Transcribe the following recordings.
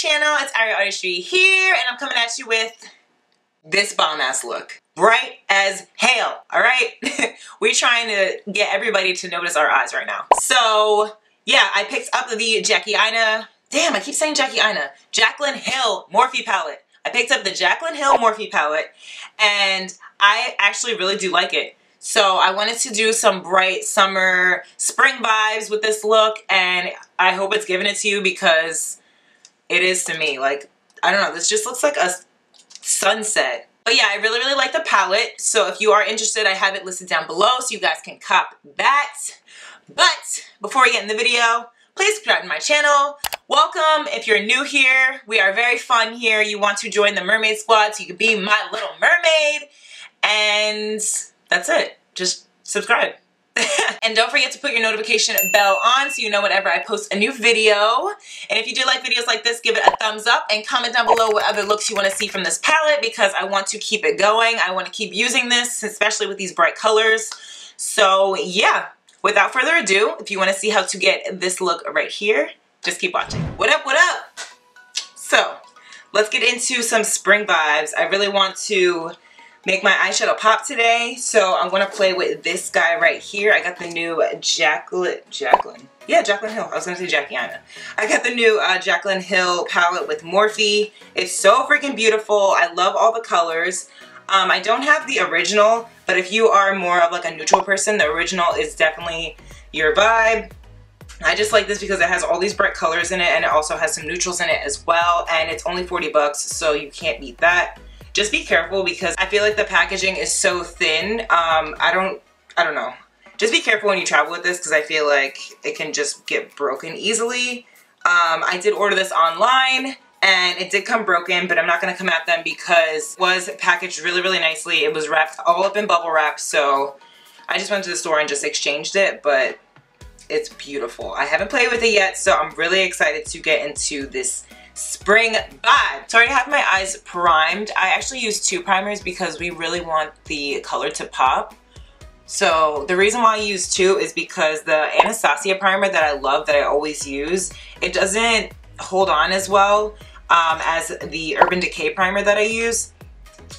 channel. It's Aryelle Artistry here, and I'm coming at you with this bomb ass look. Bright as hell, all right? We're trying to get everybody to notice our eyes right now. So, yeah, I picked up the Jackie Aina, damn, I keep saying Jackie Aina, Jaclyn Hill Morphe palette. I picked up the Jaclyn Hill Morphe palette, and I actually really do like it. So I wanted to do some bright summer spring vibes with this look and I hope it's giving it to you because it is to me. Like, I don't know, this just looks like a sunset. But yeah, I really, really like the palette. So if you are interested, I have it listed down below so you guys can cop that. But before we get in the video, please subscribe to my channel. Welcome if you're new here. We are very fun here. You want to join the mermaid squad so you can be my little mermaid. And that's it. Just subscribe. and don't forget to put your notification bell on so you know whenever I post a new video. And if you do like videos like this, give it a thumbs up and comment down below what other looks you want to see from this palette because I want to keep it going. I want to keep using this, especially with these bright colors. So yeah, without further ado, if you want to see how to get this look right here, just keep watching. What up, what up? So, let's get into some spring vibes. I really want to make my eyeshadow pop today. So I'm going to play with this guy right here. I got the new Jacqueline, Jacqueline. Yeah, Jaclyn Hill. I was going to say Jackie Aina. I got the new uh, Jaclyn Hill palette with Morphe. It's so freaking beautiful. I love all the colors. Um, I don't have the original, but if you are more of like a neutral person, the original is definitely your vibe. I just like this because it has all these bright colors in it and it also has some neutrals in it as well and it's only 40 bucks so you can't beat that just be careful because I feel like the packaging is so thin. Um, I don't, I don't know. Just be careful when you travel with this because I feel like it can just get broken easily. Um, I did order this online and it did come broken, but I'm not going to come at them because it was packaged really, really nicely. It was wrapped all up in bubble wrap, so I just went to the store and just exchanged it, but it's beautiful. I haven't played with it yet, so I'm really excited to get into this spring vibe. So I already have my eyes primed. I actually use two primers because we really want the color to pop. So the reason why I use two is because the Anastasia primer that I love, that I always use, it doesn't hold on as well um, as the Urban Decay primer that I use.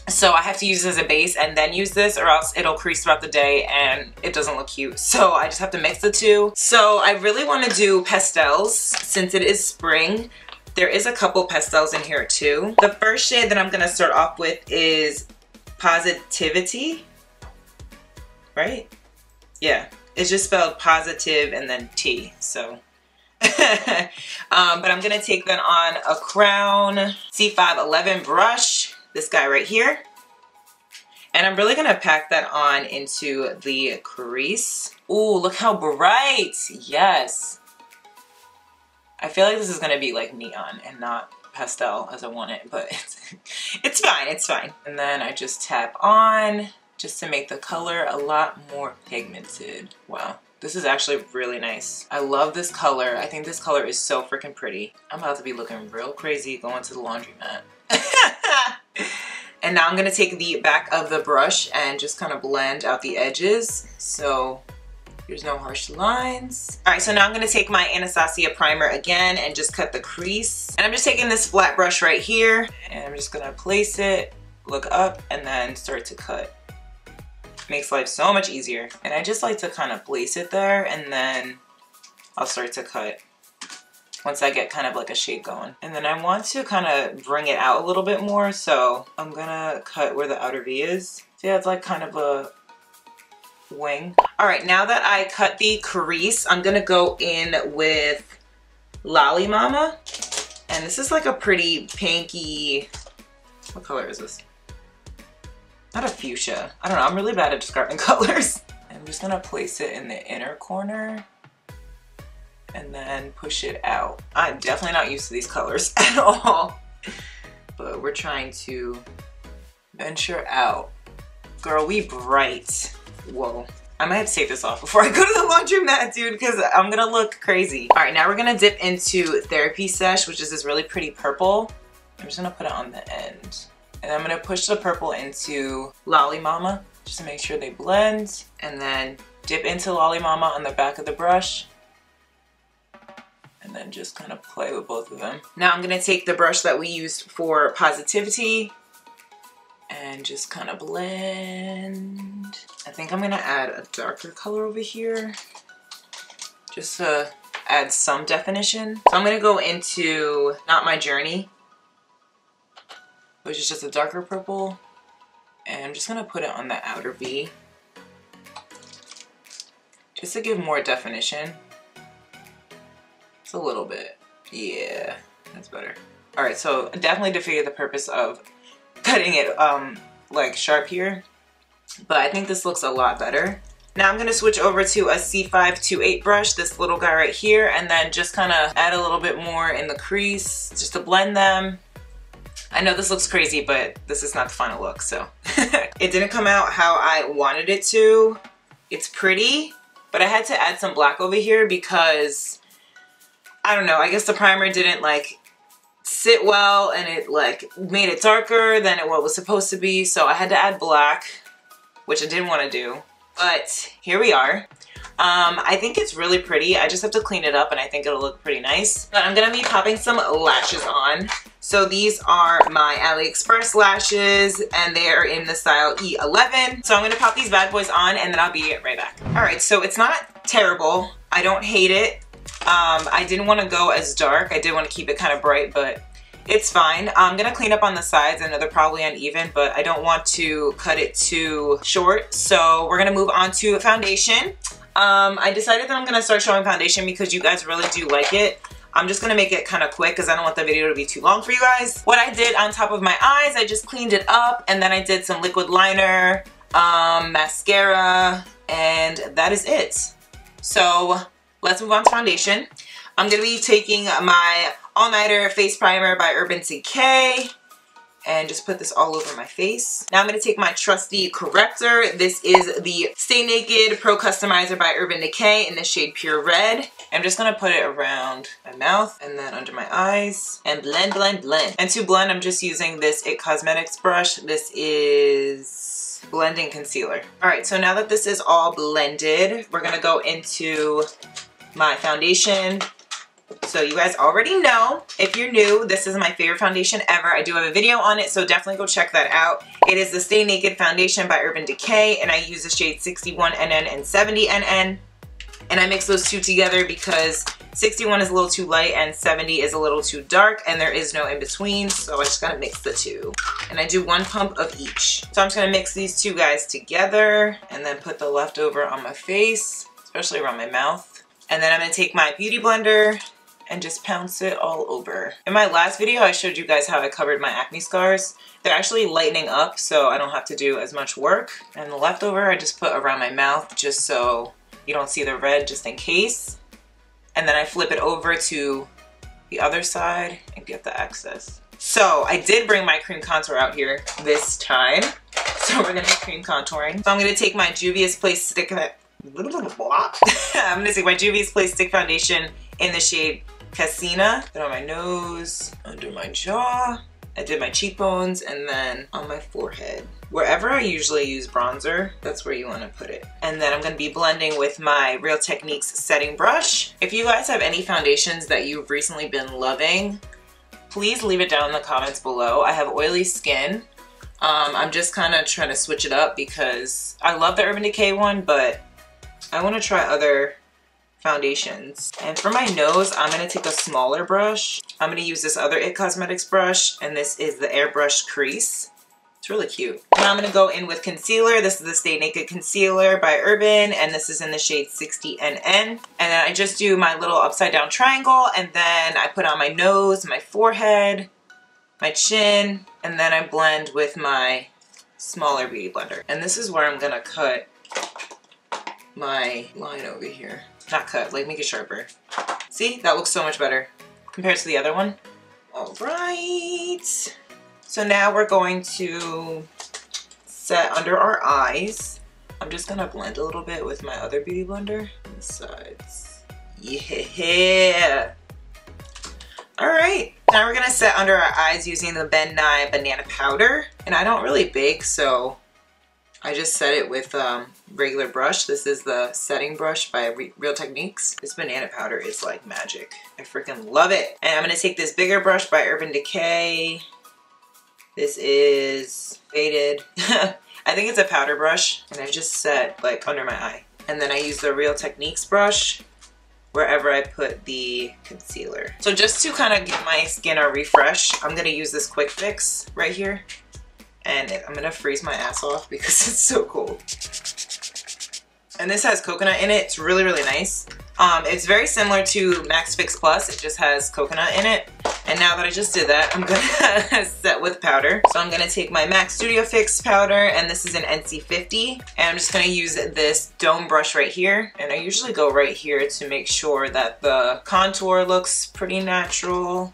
So I have to use as a base and then use this or else it'll crease throughout the day and it doesn't look cute. So I just have to mix the two. So I really want to do pastels since it is spring. There is a couple pastels in here too. The first shade that I'm to start off with is Positivity, right? Yeah, it's just spelled positive and then T, so. um, but I'm to take that on a Crown C511 brush, this guy right here. And I'm really to pack that on into the crease. Ooh, look how bright. Yes. I feel like this is going to be like neon and not pastel as I want it, but it's, it's fine, it's fine. And then I just tap on just to make the color a lot more pigmented. Wow. This is actually really nice. I love this color. I think this color is so freaking pretty. I'm about to be looking real crazy going to the laundromat. and now I'm gonna take the back of the brush and just kind of blend out the edges. So there's no harsh lines. All right, so now I'm gonna take my Anastasia primer again and just cut the crease. And I'm just taking this flat brush right here and I'm just gonna place it, look up, and then start to cut. Makes life so much easier. And I just like to kind of place it there and then I'll start to cut once I get kind of like a shape going. And then I want to kind of bring it out a little bit more, so I'm gonna cut where the outer V is. See, it's like kind of a wing. All right, now that I cut the crease, I'm gonna go in with Lolly Mama. And this is like a pretty pinky, what color is this? Not a fuchsia. I don't know, I'm really bad at describing colors. I'm just gonna place it in the inner corner and then push it out. I'm definitely not used to these colors at all, but we're trying to venture out. Girl, we bright. Whoa. I might have to take this off before I go to the laundromat, dude, because I'm gonna look crazy. All right, now we're gonna dip into Therapy Sesh, which is this really pretty purple. I'm just gonna put it on the end. And I'm gonna push the purple into Lolly Mama, just to make sure they blend. And then dip into Lolly Mama on the back of the brush. And then just kind of play with both of them. Now I'm gonna take the brush that we used for positivity and just kind of blend. I think I'm gonna add a darker color over here just to add some definition. So I'm gonna go into Not My Journey, which is just a darker purple. And I'm just gonna put it on the outer V just to give more definition. It's a little bit. Yeah, that's better. All right, so definitely defeated the purpose of cutting it um, like sharp here, but I think this looks a lot better. Now I'm gonna switch over to a C528 brush, this little guy right here, and then just kind of add a little bit more in the crease just to blend them. I know this looks crazy, but this is not the final look, so. it didn't come out how I wanted it to. It's pretty, but I had to add some black over here because, I don't know, I guess the primer didn't like sit well and it like made it darker than it what was supposed to be. So I had to add black, which I didn't want to do. But here we are. Um, I think it's really pretty. I just have to clean it up and I think it'll look pretty nice. But I'm gonna be popping some lashes on. So these are my AliExpress lashes and they are in the style E11. So I'm gonna pop these bad boys on and then I'll be right back. All right, so it's not terrible. I don't hate it. Um, I didn't want to go as dark. I did want to keep it kind of bright, but it's fine. I'm gonna clean up on the sides. I know they're probably uneven, but I don't want to cut it too short. So we're gonna move on to foundation. Um, I decided that I'm gonna start showing foundation because you guys really do like it. I'm just gonna make it kind of quick because I don't want the video to be too long for you guys. What I did on top of my eyes, I just cleaned it up and then I did some liquid liner, um, mascara, and that is it. So let's move on to foundation. I'm going to be taking my All Nighter Face Primer by Urban Decay and just put this all over my face. Now I'm going to take my trusty corrector. This is the Stay Naked Pro Customizer by Urban Decay in the shade Pure Red. I'm just going to put it around my mouth and then under my eyes and blend, blend, blend. And to blend, I'm just using this IT Cosmetics brush. This is blending concealer. All right, so now that this is all blended, we're gonna go into my foundation. So you guys already know, if you're new, this is my favorite foundation ever. I do have a video on it, so definitely go check that out. It is the Stay Naked Foundation by Urban Decay, and I use the shade 61NN and 70NN. And I mix those two together because 61 is a little too light and 70 is a little too dark and there is no in between. So I just gotta mix the two. And I do one pump of each. So I'm just gonna mix these two guys together and then put the leftover on my face, especially around my mouth. And then I'm gonna take my beauty blender and just pounce it all over. In my last video, I showed you guys how I covered my acne scars. They're actually lightening up so I don't have to do as much work. And the leftover I just put around my mouth just so you don't see the red just in case. And then I flip it over to the other side and get the excess. So I did bring my cream contour out here this time. So we're gonna be cream contouring. So I'm gonna take my Juvia's Place Stick I'm gonna take my Juvia's Place Stick Foundation in the shade Casina. Put on my nose, under my jaw, I did my cheekbones and then on my forehead. Wherever I usually use bronzer, that's where you want to put it. And then I'm to be blending with my Real Techniques setting brush. If you guys have any foundations that you've recently been loving, please leave it down in the comments below. I have oily skin. Um, I'm just kind of trying to switch it up because I love the Urban Decay one, but I want to try other foundations. And for my nose, I'm going to take a smaller brush. I'm going to use this other IT Cosmetics brush, and this is the Airbrush Crease. It's really cute. Now I'm going to go in with concealer. This is the Stay Naked Concealer by Urban, and this is in the shade 60NN. And then I just do my little upside down triangle, and then I put on my nose, my forehead, my chin, and then I blend with my smaller beauty blender. And this is where I'm going to cut my line over here. Not cut, like make it sharper. See, that looks so much better compared to the other one. All right. So now we're going to set under our eyes. I'm just gonna blend a little bit with my other beauty blender the sides. Yeah. All right, now we're gonna set under our eyes using the Ben Nye Banana Powder. And I don't really bake, so I just set it with um, regular brush. This is the setting brush by Re Real Techniques. This banana powder is like magic. I freaking love it. And I'm gonna take this bigger brush by Urban Decay. This is faded. I think it's a powder brush and I just set like under my eye. And then I use the Real Techniques brush wherever I put the concealer. So just to kind of give my skin a refresh, I'm gonna use this Quick Fix right here. And I'm gonna freeze my ass off because it's so cold. And this has coconut in it. It's really, really nice. Um, it's very similar to Max Fix Plus. It just has coconut in it. And now that I just did that, I'm gonna set with powder. So I'm gonna take my MAC Studio Fix powder, and this is an NC50. And I'm just gonna use this dome brush right here. And I usually go right here to make sure that the contour looks pretty natural.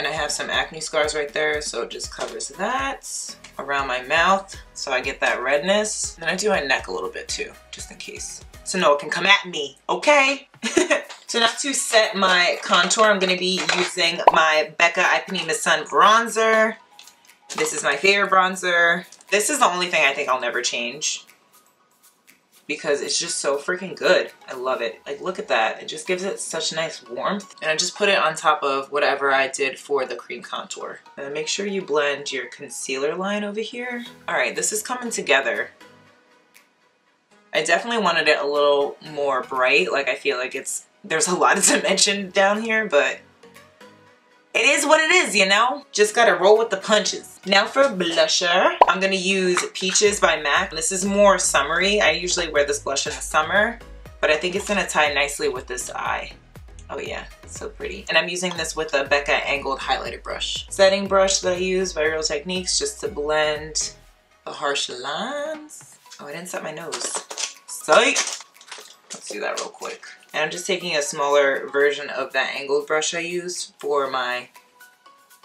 And I have some acne scars right there, so it just covers that around my mouth so I get that redness. And I do my neck a little bit too, just in case. So no one can come at me, okay? so now to set my contour, I'm gonna be using my Becca Ipanema Sun bronzer. This is my favorite bronzer. This is the only thing I think I'll never change because it's just so freaking good. I love it. Like, look at that. It just gives it such nice warmth. And I just put it on top of whatever I did for the cream contour. And then make sure you blend your concealer line over here. All right, this is coming together. I definitely wanted it a little more bright. Like, I feel like it's, there's a lot of dimension down here, but it is what it is, you know? Just gotta roll with the punches. Now for blusher, I'm gonna use Peaches by MAC. This is more summery. I usually wear this blush in the summer, but I think it's gonna tie nicely with this eye. Oh yeah, so pretty. And I'm using this with a Becca angled highlighter brush. Setting brush that I use by Real Techniques just to blend the harsh lines. Oh, I didn't set my nose. Psych! Let's do that real quick. And I'm just taking a smaller version of that angled brush I used for my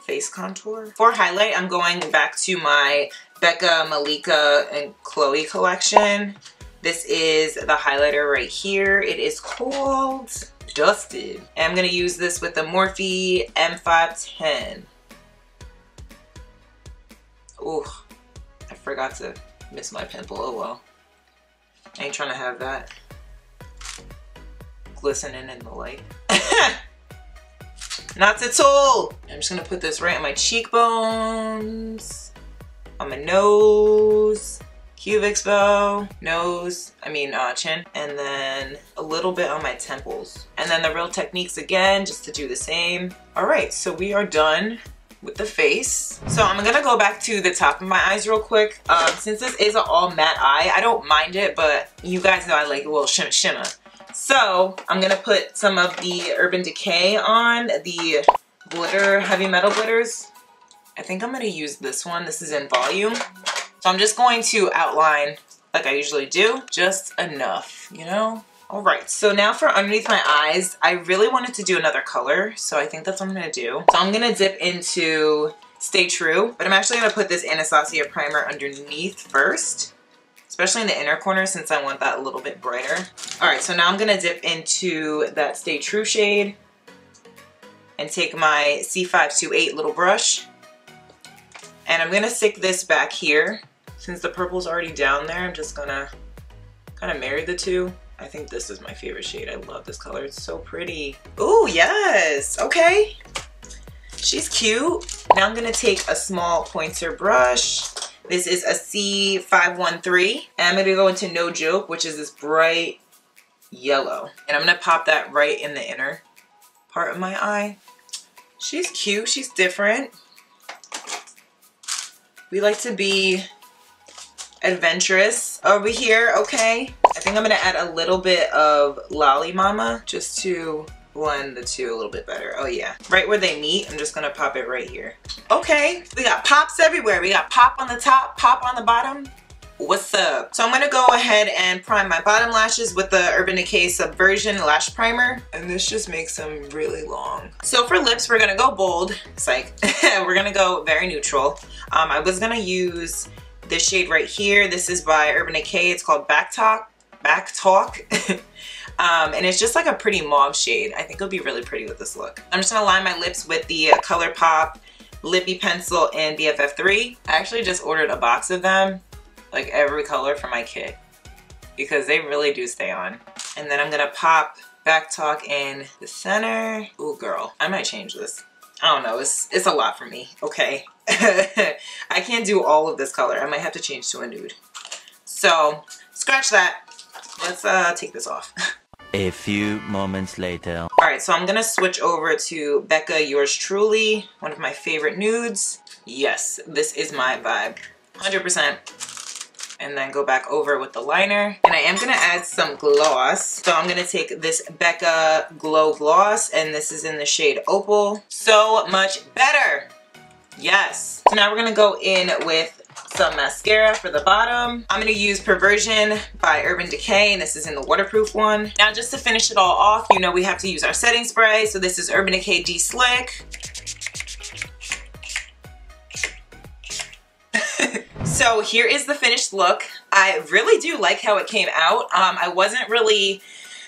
face contour. For highlight, I'm going back to my Becca, Malika, and Khloé collection. This is the highlighter right here. It is called Dusted. And I'm gonna use this with the Morphe M510. Ooh, I forgot to miss my pimple, oh well. I ain't trying to have that glistening in the light. Not at all. I'm just gonna put this right on my cheekbones, on my nose, cupid bow, nose, I mean uh, chin, and then a little bit on my temples. And then the Real Techniques again, just to do the same. All right, so we are done with the face. So I'm gonna go back to the top of my eyes real quick. Um, since this is an all matte eye, I don't mind it, but you guys know I like a little shimmer shimmer. So I'm gonna put some of the Urban Decay on, the glitter, heavy metal glitters. I think I'm gonna use this one. This is in volume. So I'm just going to outline like I usually do, just enough, you know? All right, so now for underneath my eyes, I really wanted to do another color, so I think that's what I'm gonna do. So I'm gonna dip into Stay True, but I'm actually gonna put this Anastasia primer underneath first especially in the inner corner since I want that a little bit brighter. All right, so now I'm gonna dip into that Stay True shade and take my C528 little brush and I'm gonna stick this back here. Since the purple's already down there, I'm just gonna kind of marry the two. I think this is my favorite shade. I love this color. It's so pretty. Oh, yes. Okay. She's cute. Now I'm to take a small pointer brush this is a C513. And I'm going to go into No Joke, which is this bright yellow. And I'm going to pop that right in the inner part of my eye. She's cute. She's different. We like to be adventurous over here, okay? I think I'm going to add a little bit of Lolly Mama just to blend the two a little bit better. Oh yeah, right where they meet, I'm just gonna pop it right here. Okay, we got pops everywhere. We got pop on the top, pop on the bottom. What's up? So I'm gonna go ahead and prime my bottom lashes with the Urban Decay Subversion Lash Primer. And this just makes them really long. So for lips, we're gonna go bold. Psych. we're gonna go very neutral. Um, I was gonna use this shade right here. This is by Urban Decay. It's called Back Talk. Back Talk. Um, and it's just like a pretty mauve shade. I think it'll be really pretty with this look. I'm just gonna line my lips with the ColourPop Lippie Pencil in BFF3. I actually just ordered a box of them like every color for my kit because they really do stay on. And then I'm gonna pop Back Talk in the center. Ooh, girl, I might change this. I don't know, it's, it's a lot for me, okay? I can't do all of this color. I might have to change to a nude. So, scratch that. Let's uh, take this off. A few moments later. Alright, so I'm gonna switch over to Becca Yours Truly, one of my favorite nudes. Yes, this is my vibe. 100% and then go back over with the liner. And I am gonna add some gloss. So I'm gonna take this Becca Glow Gloss and this is in the shade Opal. So much better. Yes. So now we're gonna go in with some mascara for the bottom. I'm gonna use Perversion by Urban Decay, and this is in the waterproof one. Now just to finish it all off, you know we have to use our setting spray. So this is Urban Decay De-Slick. So here is the finished look. I really do like how it came out. Um, I wasn't really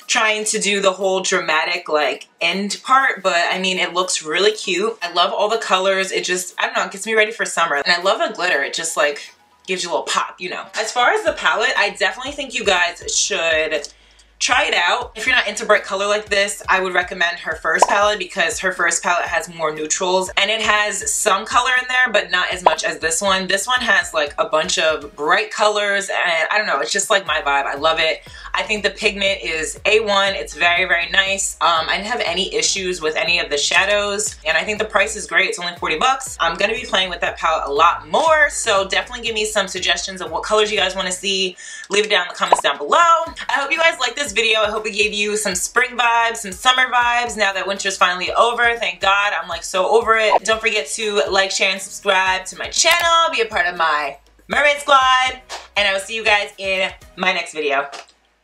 trying to do the whole dramatic like end part but I mean it looks really cute. I love all the colors. It just I don't know it gets me ready for summer and I love the glitter. It just like gives you a little pop you know. As far as the palette I definitely think you guys should try it out. If you're not into bright color like this, I would recommend her first palette because her first palette has more neutrals and it has some color in there, but not as much as this one. This one has like a bunch of bright colors and I don't know, it's just like my vibe. I love it. I think the pigment is A1. It's very, very nice. Um, I didn't have any issues with any of the shadows and I think the price is great. It's only 40 bucks. I'm gonna be playing with that palette a lot more, so definitely give me some suggestions of what colors you guys wanna see. Leave it down in the comments down below. I hope you guys like this video. I hope it gave you some spring vibes, some summer vibes now that winter's finally over. Thank God, I'm like so over it. Don't forget to like, share, and subscribe to my channel. Be a part of my mermaid squad. And I will see you guys in my next video.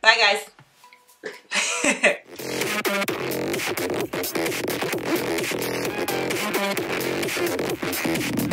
Bye guys.